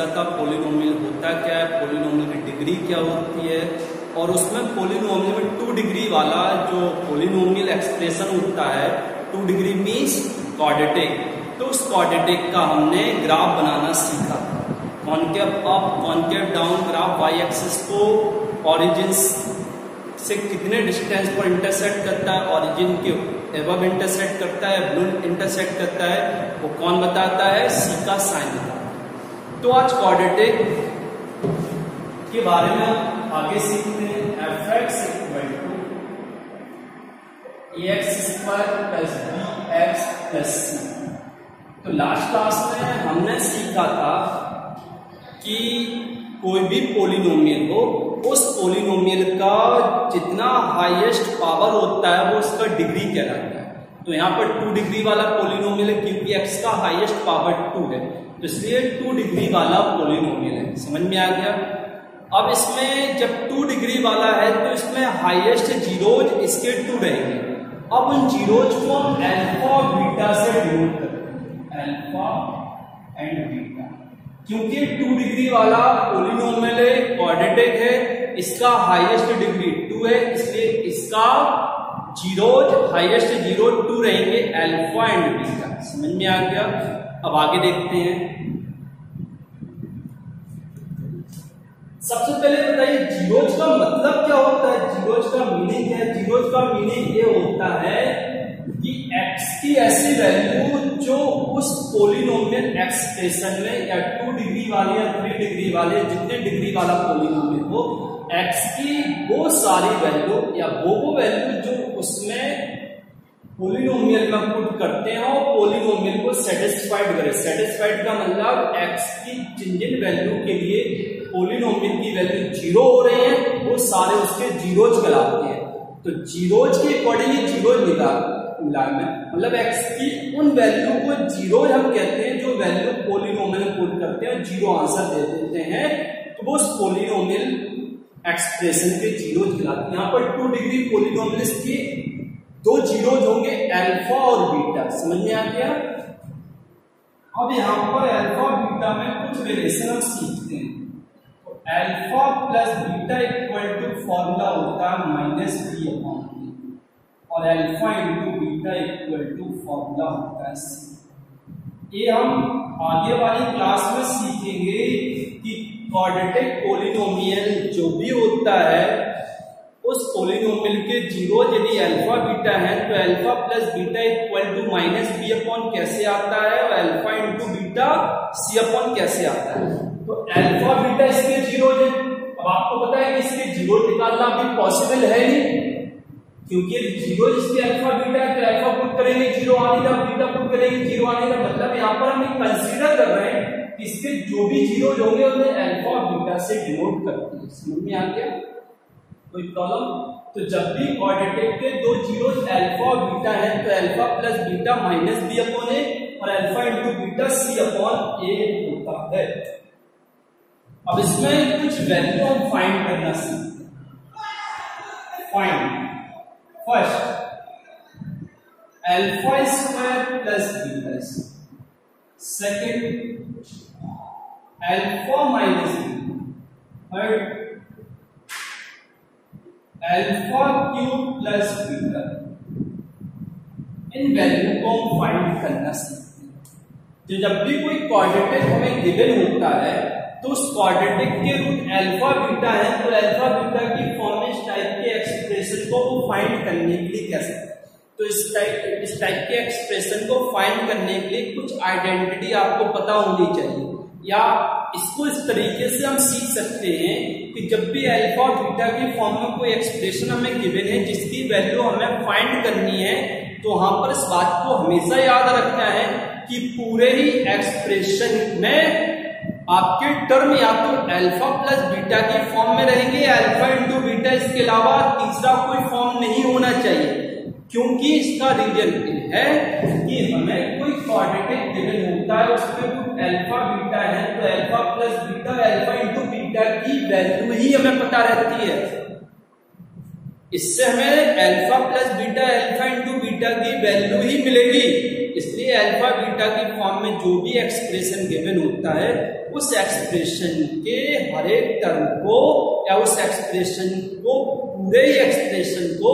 सीखा था पोलिनोमियल होता क्या है पोलिनोमियल की डिग्री क्या होती है, और उसमें पोलिनोमियल में टू डिग्री वाला जो पोलिनोमियल एक्सप्रेशन होता है टू डिग्री मीन्स क्वाड्रेटिक तो उस क्वाड्रेटिक का हमने ग्राफ बनाना सीखा। Concave up concave down graph Y axis को ऑरिजिन से कितने डिस्टेंस पर इंटरसेक्ट करता है ऑरिजिन के एवब इंटरसेक्ट करता है ब्लू इंटरसेक्ट करता है, वो कौन बताता है? सी का साइन बताता है। तो आज क्वाड्रेटिक के बारे में आगे सीखते हैं। F X equal to X square plus B X plus C तो लास्ट क्लास में हमने सीखा था कि कोई भी पोलिनोमियल हो उस पोलिनोमियल का जितना हाईएस्ट पावर होता है, वो उसका डिग्री कहलाता है। तो यहाँ पर टू डिग्री वाला पोलिनोमियल है क्योंकि एक्स का हाईएस्ट पावर टू है। तो इसलिए टू डिग्री वाला पोलिनोमियल है। समझ में आ गया? अब इसमें जब टू डिग्री वाला है तो इसमें हाईएस्ट जीरोज इसके टू रहेंगे। अब उन जीरोज को हम एल्फा बीटा से डिनोट करते हैं एल्फा एंड बीटा क्योंकि टू डिग्री वाला पोलिनोमियल है क्वाड्रेटिक है, इसका हाईएस्ट डिग्री टू है, इसलिए इसका जीरोज हाईएस्ट ज़ीरो टू रहेंगे अल्फ़ा एंड बीटा। समझ में आ गया? अब आगे देखते हैं। सबसे पहले बताइए, जीरोज का मतलब क्या होता है? जीरोज का मीनिंग क्या है? जीरोज का मीनिंग ये होता है कि x की ऐसी वैल्यू जो उस पोलिनोमियल एक्सप्रेशन में या टू डिग्री वाले या थ्री डिग्री वाले, जितने डिग्री वाला पोलिनोमियल हो, x की वो सारी वैल्यू या वो वो वैल्यू जो उसमें पोलिनोमियल में पुट करते हैं और पोलिनोमियल को सेटिस्फाइड करे। सेटिस्फाइड का मतलब x की जिन जिन वैल्यू के लिए पोलिनोमियल की वैल्यू ज़ीरो हो रही है, वो सारे उसके जीरोज कहलाते हैं। तो जीरोज के अकॉर्डिंग ज़ीरो निकाल मतलब एक्स की उन वैल्यू को ज़ीरो हम कहते हैं, जो वैल्यू पोलिनोमियल पुट करते हैं ज़ीरो आंसर दे देते हैं। तो वो उस पोलिनोमियल एक्सप्रेशन के ज़ीरो यहाँ पर टू डिग्री पोलिनोमियल की दो ज़ीरो होंगे अल्फ़ा और बीटा समझ में आ गया? अब यहाँ पर अल्फ़ा बीटा में कुछ रिलेशन हम सीखते हैं। Alpha plus beta equal to formula होता है माइनस बी अपॉन और alpha into beta equal to formula होता है ये हम आगे वाली क्लास में सीखेंगे कि क्वाड्रेटिक पोलिनोमियल जो भी होता है, उस पोलिनोमियल के ज़ीरो यदि अल्फ़ा बीटा है तो alpha plus beta equal to minus B upon कैसे आता है? और alpha into beta C upon कैसे आता है? तो अल्फ़ा बीटा इसके ज़ीरो अब आपको पता है कि इसके ज़ीरो निकालना भी पॉसिबल है नहीं? क्योंकि ज़ीरो जिसके अल्फ़ा बीटा है तो अल्फ़ा पुट करेंगे, ज़ीरो आने का बीटा पुट करेंगे, ज़ीरो आने का मतलब यहाँ पर हम कंसीडर कर रहे हैं। इसके जो भी ज़ीरो होंगे उन्हें अल्फ़ा और बीटा से डिनोट करते हैं समझ में आ गया? कोई प्रॉब्लम तो जब भी क्वाड्रेटिक के दो ज़ीरो अल्फ़ा और बीटा है तो alpha plus beta minus B upon A और alpha into beta C upon A होता है। अब इसमें कुछ वैल्यू हम फाइंड करना सीखते find first alpha square plus beta second alpha minus third alpha cube plus beta इन वैल्यू को हम फाइंड करना सीखते हैं। जब भी कोई क्वाड्रेटिक हमें गिवन होता है तो उस क्वाड्रेटिक के रूट अल्फ़ा बीटा है तो अल्फ़ा बीटा की फॉर्म इस टाइप के एक्सप्रेशन को वो फाइंड करने के लिए कैसे? तो इस टाइप इस टाइप के एक्सप्रेशन को फाइंड करने के लिए कुछ आइडेंटिटी आपको पता होनी चाहिए। या इसको इस तरीके से हम सीख सकते हैं कि जब भी अल्फ़ा और बीटा के फॉर्म में कोई एक्सप्रेशन हमें गिवन है, जिसकी वैल्यू हमें फाइंड करनी है तो वहाँ पर इस बात को हमेशा याद रखना है कि पूरे ही एक्सप्रेशन में आपके टर्म या तो अल्फ़ा प्लस बीटा की फॉर्म में रहेंगे अल्फ़ा इंटू बीटा इसके अलावा तीसरा कोई फॉर्म नहीं होना चाहिए। क्योंकि इसका रीजन है कि हमें कोई क्वाड्रेटिक गिवन होता है, उसमें कुछ अल्फ़ा बीटा है तो alpha plus beta alpha into beta की वैल्यू ही हमें पता रहती है। इससे हमें alpha plus beta alpha into beta की वैल्यू ही मिलेगी। इसलिए अल्फ़ा बीटा की फॉर्म में जो भी एक्सप्रेशन गिवन होता है, उस एक्सप्रेशन के हर एक टर्म को या उस एक्सप्रेशन को पूरे एक्सप्रेशन को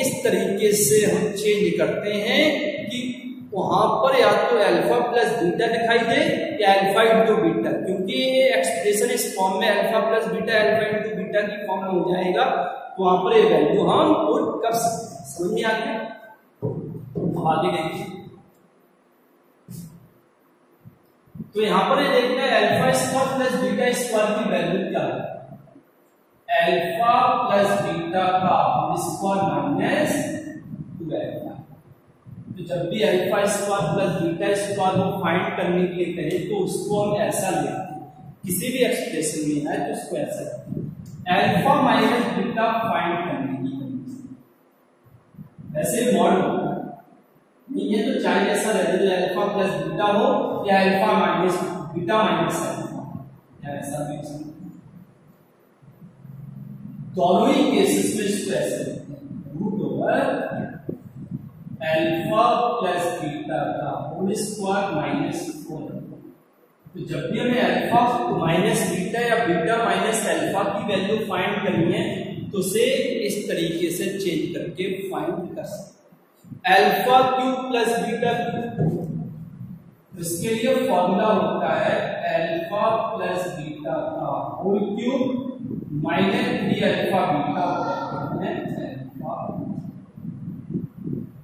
इस तरीके से हम चेंज करते हैं कि वहाँ पर या तो अल्फ़ा प्लस बीटा दिखाई दे या अल्फ़ा इंटू बीटा क्योंकि ये एक्सप्रेशन इस फॉर्म में alpha plus beta alpha into beta की फॉर्म में हो जाएगा। तो वहाँ पर ये वैल्यू हम पुट कर समझ में आ गया? आगे देखिए। तो यहाँ पर ये देखना है alpha square plus beta square की वैल्यू क्या है? अल्फ़ा प्लस बीटा का स्क्वायर माइनस टू अल्फ़ा तो जब भी alpha square plus beta square को फाइंड करने के लिए कहें तो उसको हम ऐसा लेते किसी भी एक्सप्रेशन में है तो उसको ऐसा अल्फ़ा माइनस बीटा फाइंड करने की ऐसे मॉड होता है। तो चाहे ऐसा रहे अल्फ़ा प्लस बीटा हो या alpha minus beta minus alpha या ऐसा भी दोनों ही केसेस में ऐसे root over alpha plus beta का होल स्क्वायर माइनस फोर तो जब भी हमें अल्फ़ा माइनस बीटा या बीटा माइनस अल्फ़ा की वैल्यू फाइंड करनी है तो उसे इस तरीके से चेंज करके फाइंड कर सकते alpha cube plus beta cube इसके लिए फॉर्मूला होता है प्लस बीटा का whole cube minus three alpha beta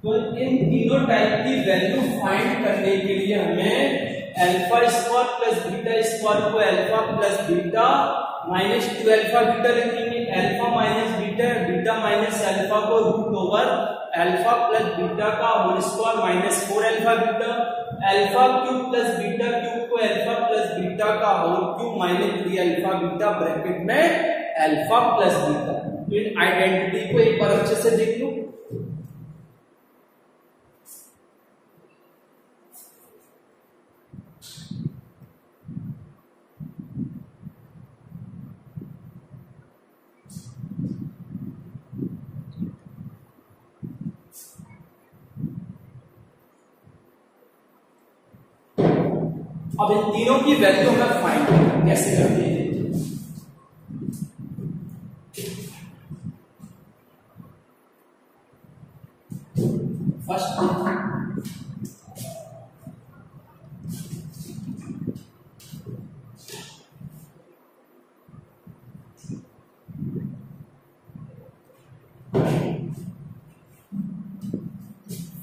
तो इन तीनों टाइप की वैल्यू फाइंड करने के लिए हमें alpha square plus beta square को alpha plus beta minus two alpha beta लिखेंगे। Alpha minus beta beta minus alpha को root over alpha plus beta का whole square minus four alpha beta alpha cube plus beta cube को alpha plus beta का whole cube minus three alpha beta bracket में alpha plus beta तो इन identity को एक बार अच्छे से देख लो। इन तीनों की वैल्यू हमें फाइंड कैसे करते हैं?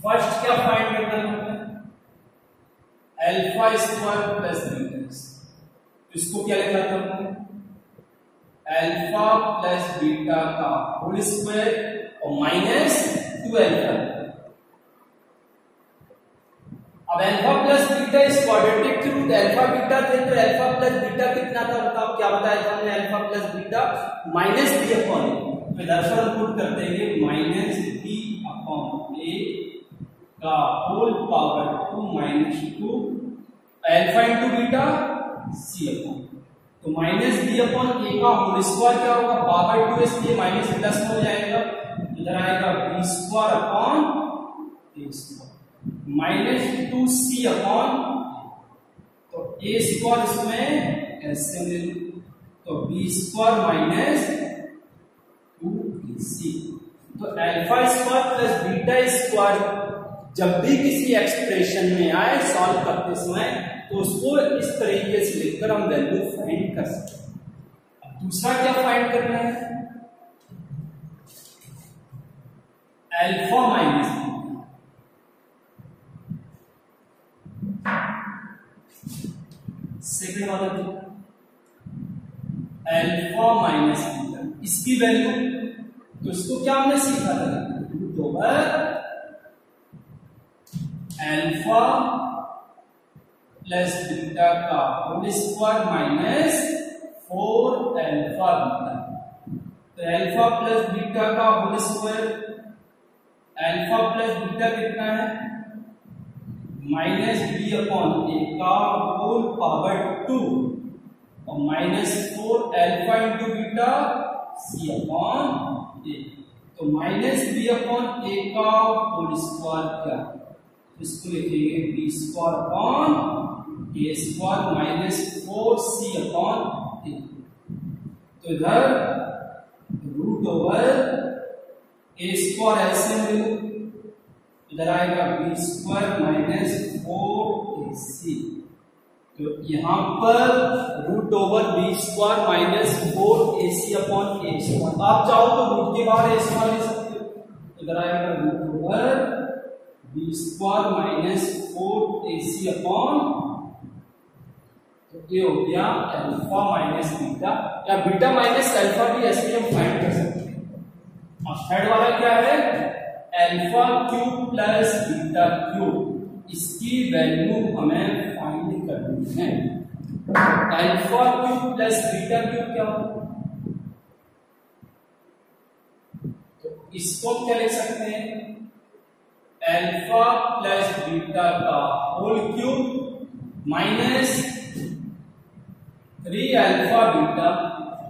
फ़र्स्ट क्या फाइंड करना है अल्फ़ा स्क्वायर प्लस बीटा इसको क्या लिखा था हमने alpha plus beta whole square और माइनस टू अल्फ़ा अब अल्फ़ा प्लस बीटा इस क्वाड्रेटिक के रूट अल्फ़ा बीटा थे तो अल्फ़ा प्लस बीटा कितना था बताओ, क्या बताया था हमने alpha plus beta minus B upon तो इधर पर पुट कर देंगे माइनस बी अपॉन ए का whole power two minus two alpha into beta C upon तो माइनस बी अपॉन ए का होल स्क्वायर क्या होगा? पावर टू इसलिए माइनस प्लस हो जाएगा। इधर आएगा B square upon A square minus two C upon तो ए स्क्वायर इसमें ऐसे ले तो B square minus two C तो alpha square plus beta square जब भी किसी एक्सप्रेशन में आए सॉल्व करते समय तो उसको इस तरीके से लिखकर हम वैल्यू फाइंड कर सकते अब दूसरा क्या फाइंड करना है? अल्फ़ा माइनस सेकेंड वाला अल्फ़ा माइनस इसकी वैल्यू तो इसको क्या हमने सीखा था? अल्फ़ा प्लस बीटा का whole square minus four alpha beta तो अल्फ़ा प्लस बीटा का whole square alpha plus beta कितना है? माइनस बी अपॉन ए का होल पावर टू और minus four alpha into beta C upon A तो minus B upon ए का whole square क्या? इसको लिखेंगे B square upon A square minus four C upon A तो इधर रूट ओवर ए स्क्वायर ऐसे इधर आएगा B square minus four A C तो यहाँ पर root over B square minus four A C upon A square आप चाहो तो रूट के बाहर ए स्क्वायर ले सकते हो। इधर आएगा root over B square minus four A C upon तो ये हो गया अल्फ़ा माइनस बीटा या बीटा माइनस अल्फ़ा भी ऐसे हम फाइंड कर सकते हैं। और थर्ड वाला क्या है? Alpha cube plus beta cube इसकी वैल्यू हमें फाइंड करनी है। Alpha cube plus beta cube क्या होगा? तो इसको क्या लिख सकते हैं? अल्फ़ा प्लस बीटा का whole cube minus three alpha beta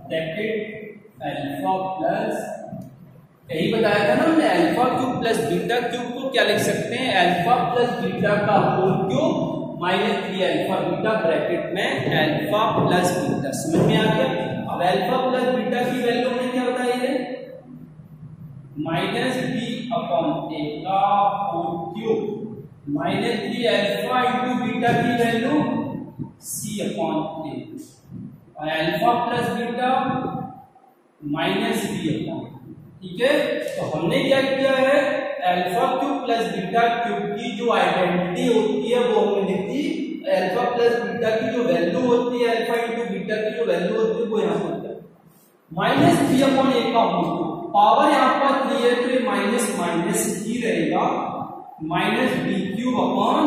bracket alpha plus यही बताया था ना हमने alpha cube plus beta cube को क्या लिख सकते हैं? अल्फ़ा प्लस बीटा का whole cube minus three alpha beta bracket में अल्फ़ा प्लस बीटा समझ में आ गया? अब अल्फ़ा प्लस बीटा की वैल्यू हमने क्या बताई है? माइनस बी अपॉन ए का whole cube minus three alpha into beta की वैल्यू सी अपॉन ए और alpha plus beta minus B upon ठीक है? तो हमने क्या किया है? Alpha cube plus beta cube की जो आइडेंटिटी होती है, वो हमने लिख अल्फ़ा प्लस बीटा की जो वैल्यू होती है अल्फ़ा इंटू बीटा की जो वैल्यू होती है, वो यहाँ पर माइनस थ्री अपॉन ए का होल पावर यहाँ पर थ्री है तो ये माइनस माइनस ही रहेगा। माइनस बी क्यूब अपॉन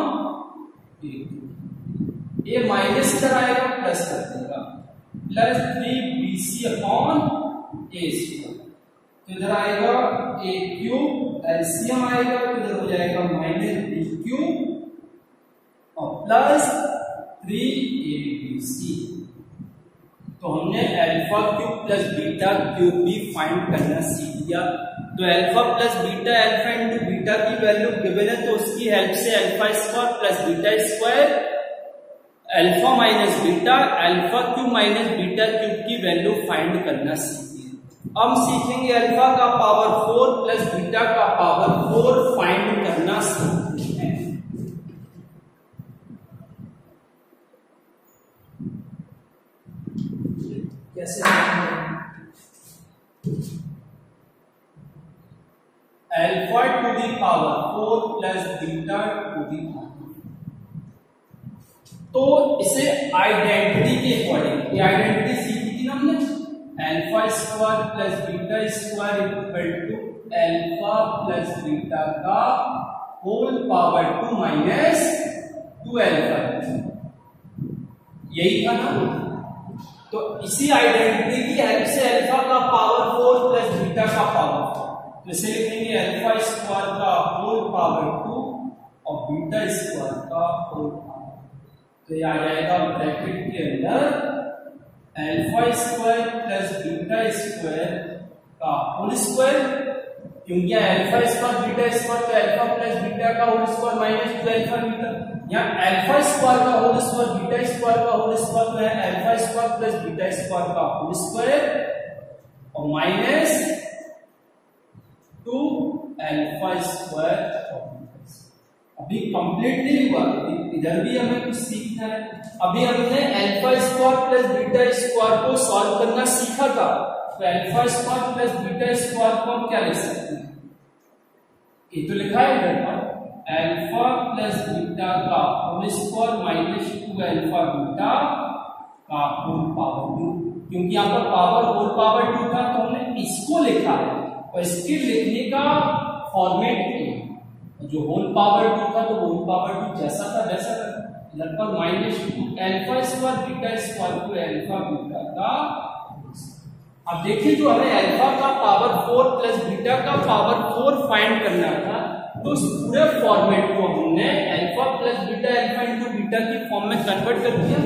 ये माइनस इधर आएगा प्लस कर देगा। Plus three B C upon A square तो इधर आएगा ए क्यूब एलसीएम आएगा तो इधर हो जाएगा? माइनस बी क्यूब और plus three A B C तो हमने alpha cube plus beta cube भी फाइंड करना सीख लिया। तो alpha plus beta alpha into beta की वैल्यू गिवन है तो उसकी हेल्प से alpha square plus beta square alpha minus beta alpha cube minus beta cube की वैल्यू फाइंड करना सीख हम सीखेंगे अल्फ़ा का पावर फोर प्लस बीटा का पावर फोर फाइंड करना सीखते हैं कैसे alpha to the power four plus beta to the power तो इसे आइडेंटिटी के अकॉर्डिंग आइडेंटिटी सीखी थी ना हमने? Alpha square plus beta square equal to alpha plus beta का whole power two minus two alpha यही था ना? तो इसी आइडेंटिटी की हेल्प से अल्फ़ा का पावर फोर प्लस बीटा का पावर तो इसे लिखेंगे अल्फ़ा स्क्वायर का होल पावर टू और बीटा स्क्वायर का होल पावर तो ये आ जाएगा ब्रैकेट के अंदर alpha square plus beta square का होल स्क्वायर क्योंकि अल्फ़ा स्क्वायर बीटा स्क्वायर तो अल्फ़ा प्लस बीटा का whole square minus two alpha beta यहाँ अल्फ़ा स्क्वायर का होल स्क्वायर बीटा स्क्वायर का होल स्क्वायर तो है alpha square plus beta square का होल स्क्वायर और माइनस टू अल्फ़ा स्क्वायर अभी कंप्लीट नहीं हुआ इधर भी हमें कुछ सीखना है। अभी हमने alpha square plus beta square को सॉल्व करना सीखा था। तो alpha square plus beta square को हम क्या लिख सकते हैं? ये तो लिखा है, इधर अल्फ़ा प्लस बीटा का whole square minus two alpha beta का होल पावर टू क्योंकि यहाँ पर पावर होल पावर टू था तो हमने इसको लिखा है। और इसके लिखने का फॉर्मेट किया जो होल पावर टू था तो होल पावर टू जैसा था वैसा था। लगभग minus two alpha square beta square two alpha beta का अब देखिए जो हमें एल्फा का पावर फोर प्लस बीटा का पावर फोर फाइंड करना था तो उस पूरे फॉर्मेट को हमने alpha plus beta alpha into beta की फॉर्म में कन्वर्ट कर दिया।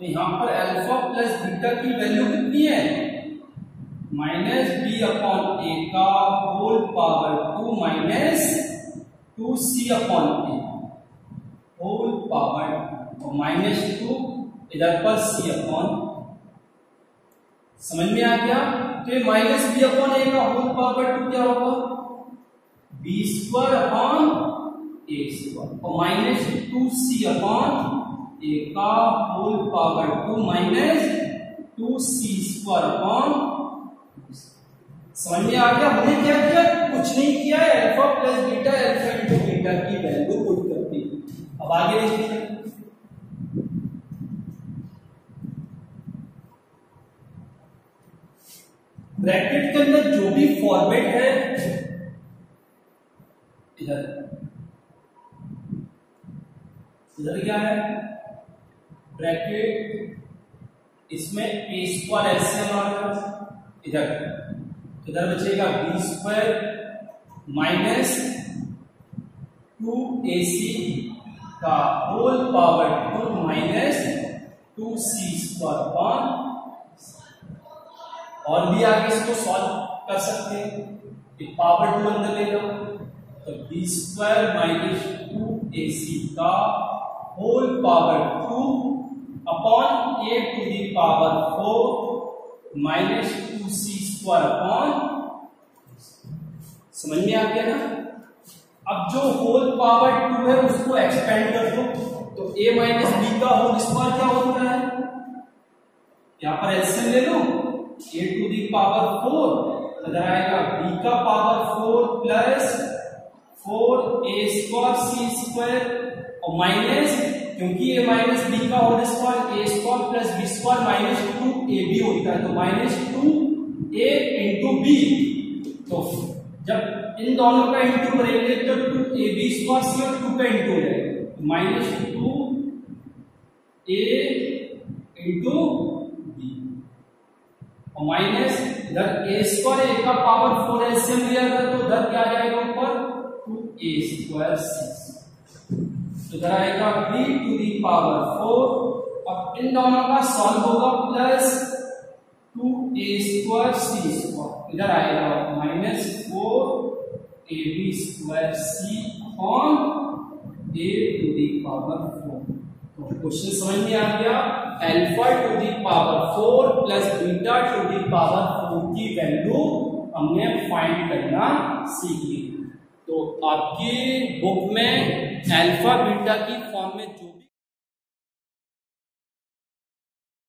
तो यहाँ पर एल्फा प्लस बीटा की वैल्यू कितनी है? माइनस बी अपॉन ए का whole power two minus two c upon a whole power minus two इधर पर सी अपॉन समझ में आ गया? तो ये माइनस बी अपॉन ए का होल पावर टू क्या होगा? B square upon a square और minus two c upon a का whole power two minus two c square upon समझ में आ गया? हमने क्या किया? कुछ नहीं किया है। Alpha plus beta alpha into beta की वैल्यू पुट करती अब आगे देखिए ब्रैकेट के अंदर जो भी फॉर्मेट है इधर। इधर क्या है? ब्रैकेट इसमें ए स्क्वायर एलसीएम आ गया इधर। इधर बचेगा b square minus two a c का whole power two minus two c square one और भी आगे इसको सॉल्व कर सकते हैं। पावर टू अंदर ले लो तो b square minus two a c का whole power two upon a to the power four minus two c square upon समझ में आ गया ना? अब जो होल पावर टू है, उसको एक्सपेंड कर दो। तो ए माइनस बी का होल स्क्वायर क्या होता है? यहाँ पर एलसीएम ले लो। A to the power four इधर आएगा बी का power four plus four a square c square और माइनस क्योंकि ए माइनस बी का whole square a square plus b square minus two a b होता है तो minus two a into b तो जब इन दोनों का इंटू करेंगे तो two a b square c और टू का इंटू है। Minus two a into b और माइनस इधर ए स्क्वायर ए का पावर फोर एलसीएम लिया था तो इधर क्या जाएगा ऊपर? ए स्क्वायर सिक्स तो इधर आएगा b to the power four अब इन दोनों का सॉल्व होगा plus two a square c square इधर आएगा minus four a b square c upon a to the power four तो क्वेश्चन समझ में आ गया? Alpha to the power four plus beta to the power four की value हमने find करना सीख तो आपकी बुक में अल्फ़ा बीटा की फॉर्म में